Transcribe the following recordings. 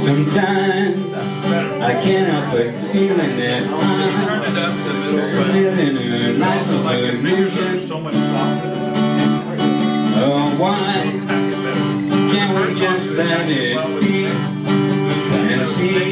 Sometimes I can't help but feeling that I'm Turn it up to the middle one. living a life of Like your fingers illusion. so much softer Oh, why It'll tack it better. can't we just let it be and see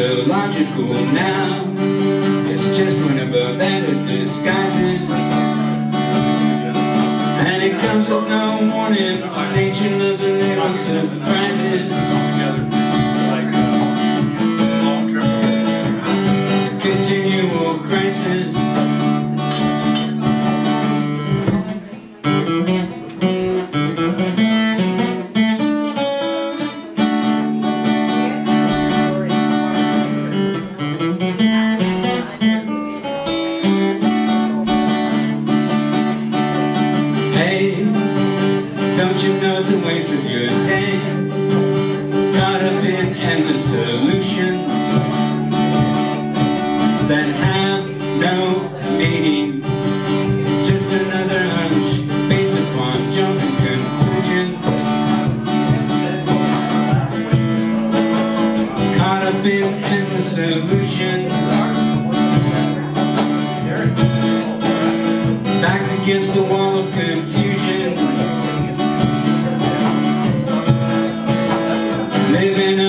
so logical now. It's just whenever it disguises. And it comes with no warning. Our nature loves a little surprises. Continual crisis. Don't you know it's a waste of your time? Caught up in endless solutions that have no meaning. Just another hunch based upon jumping conclusions. Caught up in endless solutions. Backed against the wall Living